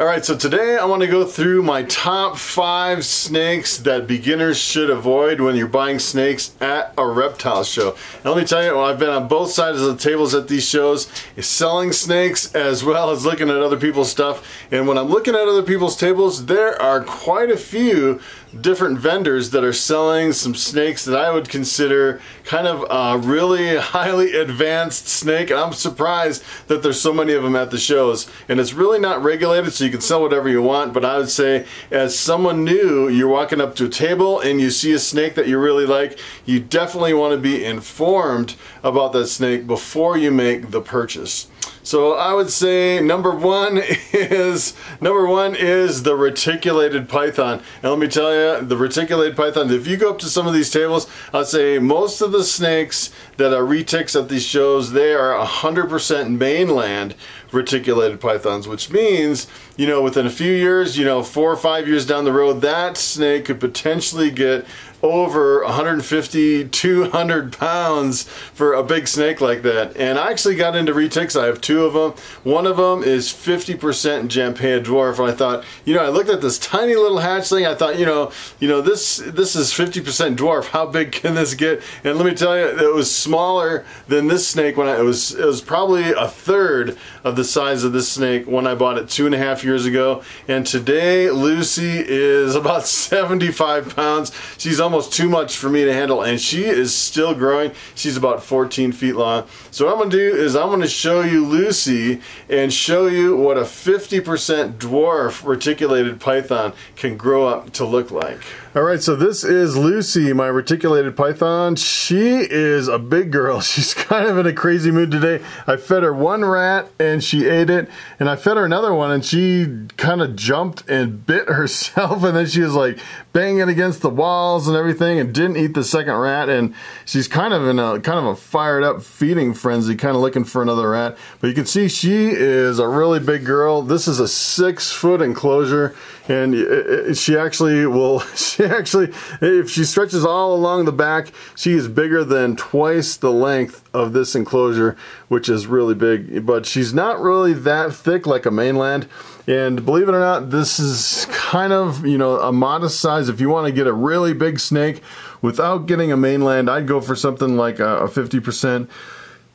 Alright, so today I want to go through my top five snakes that beginners should avoid when you're buying snakes at a reptile show. Let me tell you, well, I've been on both sides of the tables at these shows, selling snakes as well as looking at other people's stuff. And when I'm looking at other people's tables, there are quite a few different vendors that are selling some snakes that I would consider kind of a really highly advanced snake. I'm surprised that there's so many of them at the shows. And it's really not regulated, so you can sell whatever you want. But I would say, as someone new, you're walking up to a table and you see a snake that you really like, you definitely want to be informed about that snake before you make the purchase. So I would say number one is number one is the reticulated python. And let me tell you, the reticulated python. If you go up to some of these tables, I'd say most of the snakes that are retics at these shows, they are 100% mainland reticulated pythons, which means you know within a few years, you know four or five years down the road, that snake could potentially get over 150 200 pounds for a big snake like that. And I actually got into retics. I have two of them one of them is 50% Jampea dwarf. And I thought you know I looked at this tiny little hatchling. I thought you know you know this this is 50% dwarf. How big can this get? And let me tell you it was smaller than this snake when I, it was it was probably a third of the size of this snake when I bought it two and a half years ago. And today Lucy is about 75 pounds. She's almost almost too much for me to handle and she is still growing. She's about 14 feet long. So what I'm gonna do is I'm gonna show you Lucy and show you what a 50% dwarf reticulated python can grow up to look like. All right, so this is Lucy, my reticulated python. She is a big girl. She's kind of in a crazy mood today. I fed her one rat and she ate it, and I fed her another one and she kind of jumped and bit herself, and then she was like banging against the walls and everything, and didn't eat the second rat. And she's kind of in a kind of a fired up feeding frenzy, kind of looking for another rat. But you can see she is a really big girl. This is a six foot enclosure, and uh, uh, she actually will. She actually, if she stretches all along the back, she is bigger than twice the length of this enclosure, which is really big. But she's not really that thick like a mainland. And believe it or not, this is kind of, you know, a modest size. If you want to get a really big snake without getting a mainland, I'd go for something like a 50%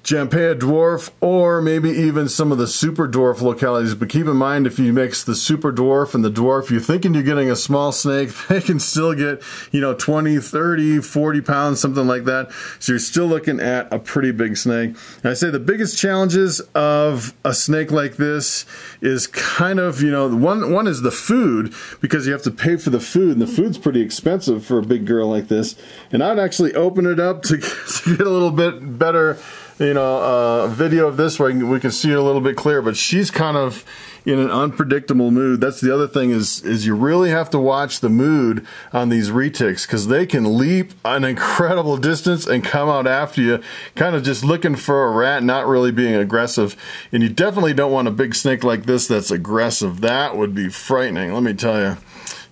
Jampea dwarf, or maybe even some of the super dwarf localities. But keep in mind, if you mix the super dwarf and the dwarf, you're thinking you're getting a small snake, they can still get, you know, 20, 30, 40 pounds, something like that. So you're still looking at a pretty big snake. And I say the biggest challenges of a snake like this is kind of, you know, one, one is the food, because you have to pay for the food, and the food's pretty expensive for a big girl like this. And I'd actually open it up to, to get a little bit better you know, uh, video of this where we can see her a little bit clearer. But she's kind of in an unpredictable mood. That's the other thing is is you really have to watch the mood on these retics because they can leap an incredible distance and come out after you, kind of just looking for a rat, not really being aggressive. And you definitely don't want a big snake like this that's aggressive. That would be frightening. Let me tell you.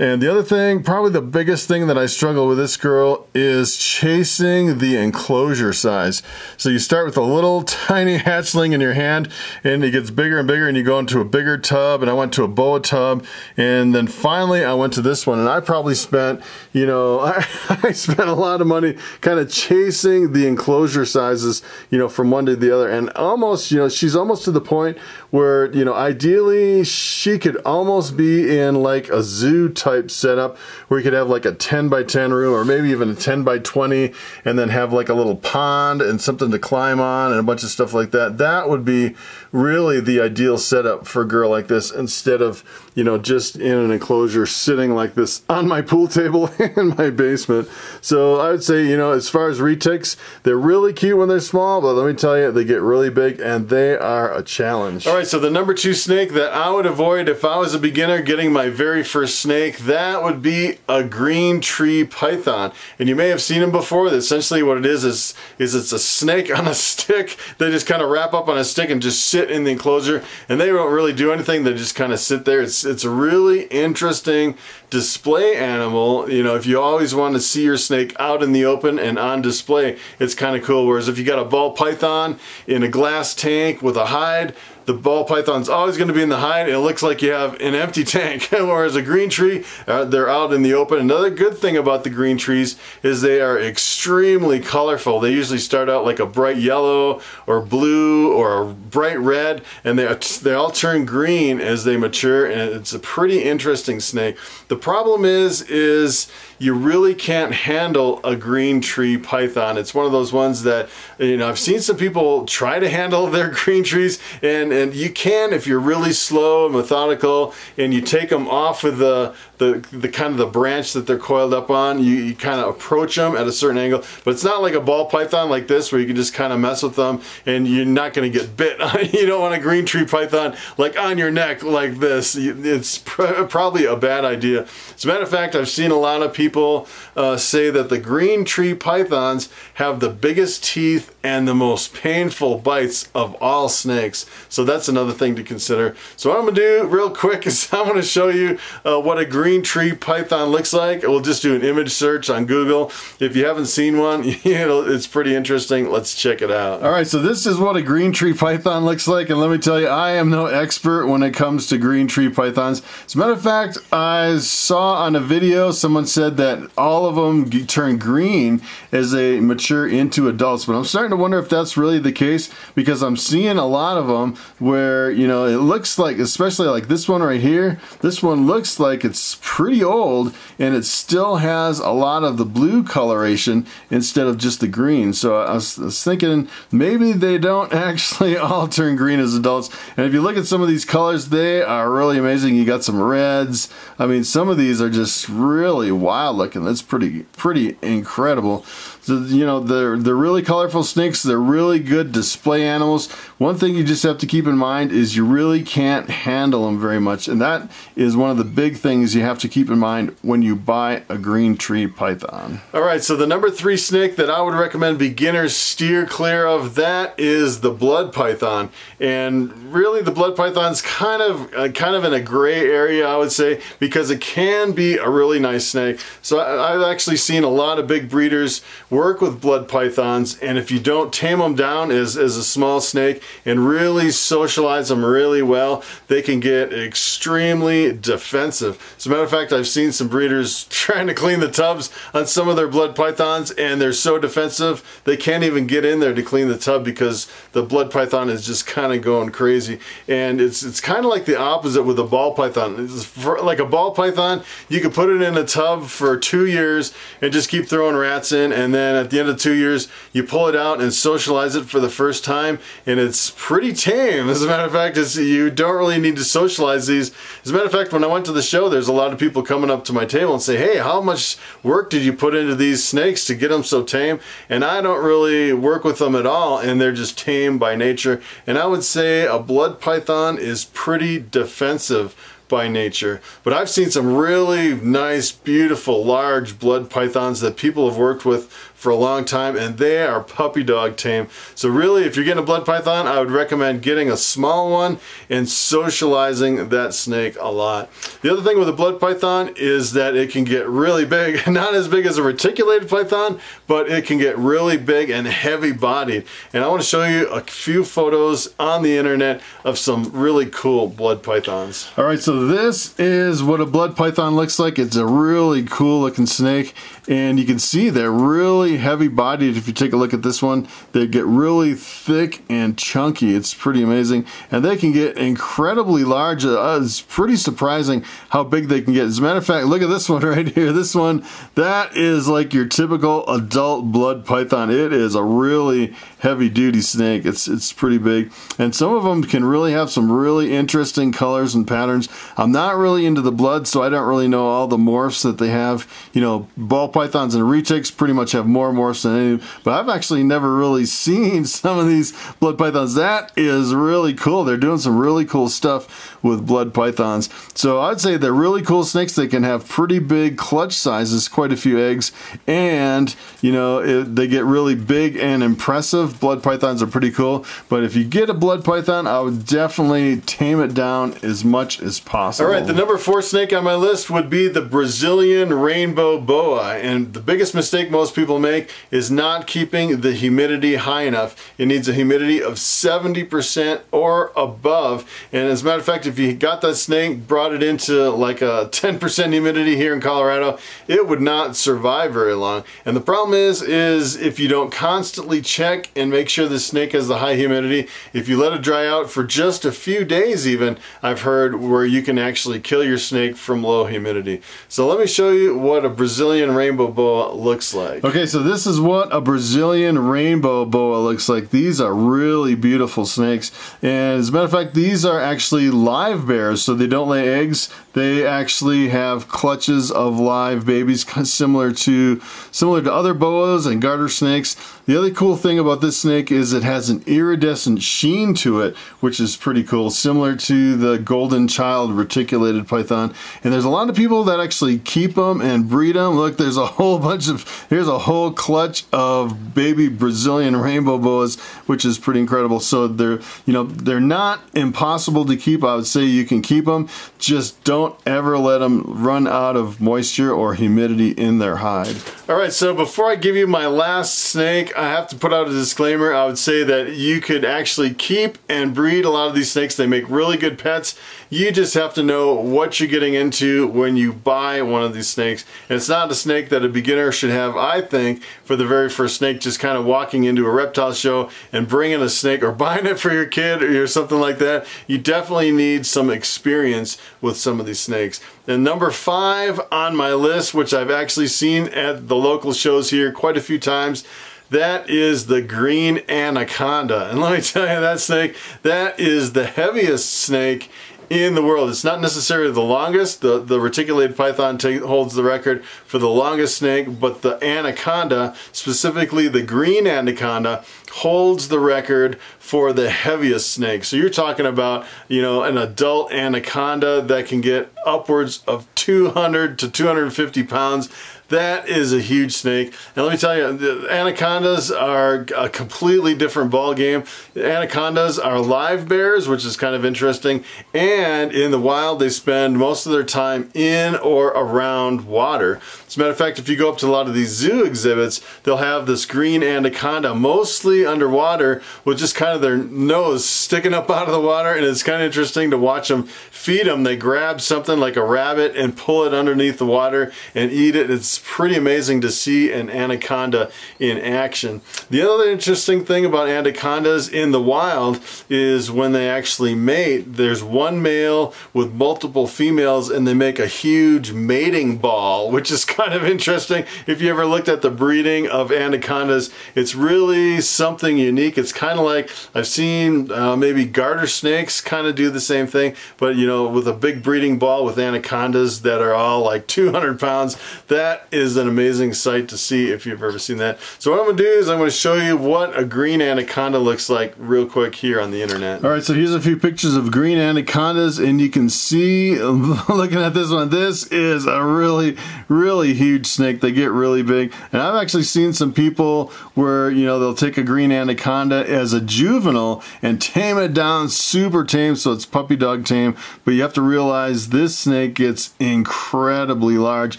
And the other thing, probably the biggest thing that I struggle with this girl is chasing the enclosure size. So you start with a little tiny hatchling in your hand and it gets bigger and bigger and you go into a bigger tub and I went to a boa tub and then finally I went to this one and I probably spent, you know, I, I spent a lot of money kind of chasing the enclosure sizes, you know, from one to the other and almost, you know, she's almost to the point where, you know, ideally she could almost be in like a zoo type setup where you could have like a 10 by 10 room or maybe even a 10 by 20 and then have like a little pond and something to climb on and a bunch of stuff like that. That would be really the ideal setup for a girl like this instead of, you know, just in an enclosure sitting like this on my pool table in my basement. So I would say, you know, as far as retics, they're really cute when they're small, but let me tell you, they get really big and they are a challenge. All right, so the number two snake that I would avoid if I was a beginner getting my very first snake that would be a green tree python. And you may have seen them before. Essentially what it is is, is it's a snake on a stick. They just kind of wrap up on a stick and just sit in the enclosure. And they don't really do anything. They just kind of sit there. It's, it's a really interesting display animal. You know, if you always want to see your snake out in the open and on display, it's kind of cool. Whereas if you got a ball python in a glass tank with a hide, the ball python's always going to be in the hide. It looks like you have an empty tank. Whereas a green tree, uh, they're out in the open. Another good thing about the green trees is they are extremely colorful. They usually start out like a bright yellow or blue or a bright red and they, they all turn green as they mature and it's a pretty interesting snake. The problem is, is you really can't handle a green tree python. It's one of those ones that, you know, I've seen some people try to handle their green trees and, and you can if you're really slow and methodical and you take them off of the, the, the kind of the branch that they're coiled up on, you, you kind of approach them at a certain angle, but it's not like a ball python like this where you can just kind of mess with them and you're not going to get bit. you don't want a green tree python like on your neck like this. It's pr probably a bad idea. As a matter of fact, I've seen a lot of people uh, say that the green tree pythons have the biggest teeth and the most painful bites of all snakes. So that's another thing to consider. So what I'm gonna do real quick is I'm gonna show you uh, what a green tree python looks like. We'll just do an image search on Google. If you haven't seen one, you know, it's pretty interesting. Let's check it out. All right, so this is what a green tree python looks like. And let me tell you, I am no expert when it comes to green tree pythons. As a matter of fact, I saw on a video, someone said that all of them turn green as they mature into adults. But I'm starting to wonder if that's really the case because I'm seeing a lot of them where, you know, it looks like, especially like this one right here, this one looks like it's pretty old and it still has a lot of the blue coloration instead of just the green. So I was, I was thinking maybe they don't actually all turn green as adults. And if you look at some of these colors, they are really amazing. You got some reds. I mean, some of these are just really wild looking. That's pretty, pretty incredible. So, you know, they're, they're really colorful snakes. They're really good display animals. One thing you just have to keep in mind is you really can't handle them very much. And that is one of the big things you have to keep in mind when you buy a green tree python. All right, so the number three snake that I would recommend beginners steer clear of, that is the blood python. And really the blood python's kind of, uh, kind of in a gray area, I would say, because it can be a really nice snake. So I, I've actually seen a lot of big breeders work with blood pythons and if you don't tame them down as, as a small snake and really socialize them really well, they can get extremely defensive. As a matter of fact, I've seen some breeders trying to clean the tubs on some of their blood pythons and they're so defensive they can't even get in there to clean the tub because the blood python is just kind of going crazy. And it's it's kind of like the opposite with a ball python. For, like a ball python, you could put it in a tub for two years and just keep throwing rats in and then at the end of two years, you pull it out and socialize it for the first time, and it's pretty tame. As a matter of fact, you don't really need to socialize these. As a matter of fact, when I went to the show, there's a lot of people coming up to my table and say, hey, how much work did you put into these snakes to get them so tame? And I don't really work with them at all, and they're just tame by nature. And I would say a blood python is pretty defensive by nature. But I've seen some really nice, beautiful, large blood pythons that people have worked with for a long time and they are puppy dog tame. So really if you're getting a blood python I would recommend getting a small one and socializing that snake a lot. The other thing with a blood python is that it can get really big. Not as big as a reticulated python but it can get really big and heavy bodied. And I want to show you a few photos on the internet of some really cool blood pythons. Alright so this is what a blood python looks like. It's a really cool looking snake and you can see they're really heavy bodied. If you take a look at this one they get really thick and chunky. It's pretty amazing. And they can get incredibly large. Uh, it's pretty surprising how big they can get. As a matter of fact look at this one right here. This one that is like your typical adult blood python. It is a really heavy duty snake. It's it's pretty big. And some of them can really have some really interesting colors and patterns. I'm not really into the blood so I don't really know all the morphs that they have. You know ball pythons and retics pretty much have more morphs than any, but I've actually never really seen some of these blood pythons. That is really cool. They're doing some really cool stuff with blood pythons. So I'd say they're really cool snakes. They can have pretty big clutch sizes, quite a few eggs, and you know it, they get really big and impressive. Blood pythons are pretty cool, but if you get a blood python, I would definitely tame it down as much as possible. All right, the number four snake on my list would be the Brazilian rainbow boa, and the biggest mistake most people make is not keeping the humidity high enough. It needs a humidity of 70% or above, and as a matter of fact, if you got that snake, brought it into like a 10% humidity here in Colorado, it would not survive very long. And the problem is, is if you don't constantly check and make sure the snake has the high humidity, if you let it dry out for just a few days even, I've heard where you can actually kill your snake from low humidity. So let me show you what a Brazilian rainbow boa looks like. Okay, so this is what a Brazilian rainbow boa looks like. These are really beautiful snakes. And as a matter of fact, these are actually live bearers, so they don't lay eggs. They actually have clutches of live babies similar to similar to other boas and garter snakes. The other cool thing about this snake is it has an iridescent sheen to it, which is pretty cool, similar to the golden child reticulated python. And there's a lot of people that actually keep them and breed them. Look, there's a whole bunch of, here's a whole clutch of baby Brazilian rainbow boas, which is pretty incredible. So they're, you know, they're not impossible to keep. I would say you can keep them. Just don't ever let them run out of moisture or humidity in their hide. All right, so before I give you my last snake, I have to put out a disclaimer. I would say that you could actually keep and breed a lot of these snakes. They make really good pets. You just have to know what you're getting into when you buy one of these snakes. And it's not a snake that a beginner should have, I think, for the very first snake, just kind of walking into a reptile show and bringing a snake or buying it for your kid or something like that. You definitely need some experience with some of these snakes. And number five on my list, which I've actually seen at the local shows here quite a few times, that is the green anaconda. And let me tell you, that snake, that is the heaviest snake in the world. It's not necessarily the longest. The, the reticulated python holds the record for the longest snake, but the anaconda, specifically the green anaconda, holds the record for the heaviest snake. So you're talking about, you know, an adult anaconda that can get upwards of 200 to 250 pounds. That is a huge snake. And let me tell you, anacondas are a completely different ball game. Anacondas are live bearers, which is kind of interesting. And in the wild, they spend most of their time in or around water. As a matter of fact, if you go up to a lot of these zoo exhibits, they'll have this green anaconda mostly underwater with just kind of their nose sticking up out of the water. And it's kind of interesting to watch them feed them. They grab something like a rabbit and pull it underneath the water and eat it. It's pretty amazing to see an anaconda in action. The other interesting thing about anacondas in the wild is when they actually mate, there's one male with multiple females and they make a huge mating ball, which is kind of interesting. If you ever looked at the breeding of anacondas, it's really something unique. It's kind of like I've seen uh, maybe garter snakes kind of do the same thing, but you know, with a big breeding ball with anacondas that are all like 200 pounds, that is an amazing sight to see if you've ever seen that. So what I'm gonna do is I'm gonna show you what a green anaconda looks like real quick here on the internet. All right, so here's a few pictures of green anacondas and you can see, looking at this one, this is a really, really huge snake. They get really big. And I've actually seen some people where, you know, they'll take a green anaconda as a juvenile and tame it down super tame, so it's puppy dog tame. But you have to realize this snake gets incredibly large.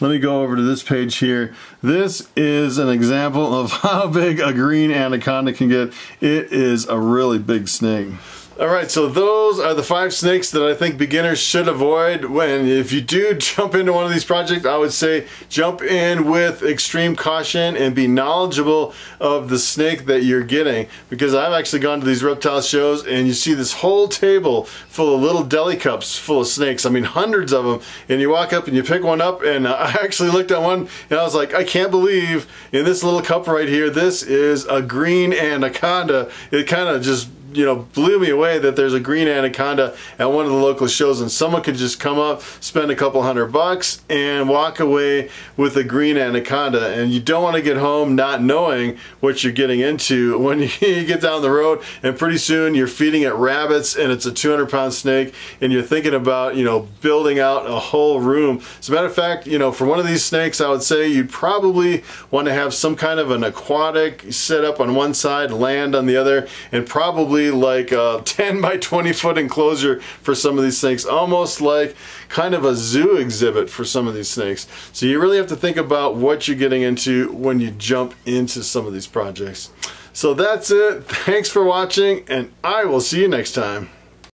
Let me go over to this page here. This is an example of how big a green anaconda can get. It is a really big snake. All right, so those are the five snakes that I think beginners should avoid when, if you do jump into one of these projects, I would say jump in with extreme caution and be knowledgeable of the snake that you're getting. Because I've actually gone to these reptile shows and you see this whole table full of little deli cups full of snakes. I mean, hundreds of them. And you walk up and you pick one up and I actually looked at one and I was like, I can't believe in this little cup right here, this is a green anaconda. It kind of just you know blew me away that there's a green anaconda at one of the local shows and someone could just come up spend a couple hundred bucks and walk away with a green anaconda. And you don't want to get home not knowing what you're getting into when you get down the road and pretty soon you're feeding it rabbits and it's a 200 pound snake and you're thinking about you know building out a whole room. As a matter of fact you know for one of these snakes I would say you'd probably want to have some kind of an aquatic set up on one side land on the other and probably like a 10 by 20 foot enclosure for some of these snakes almost like kind of a zoo exhibit for some of these snakes. So you really have to think about what you're getting into when you jump into some of these projects. So that's it. Thanks for watching and I will see you next time